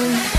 Ooh.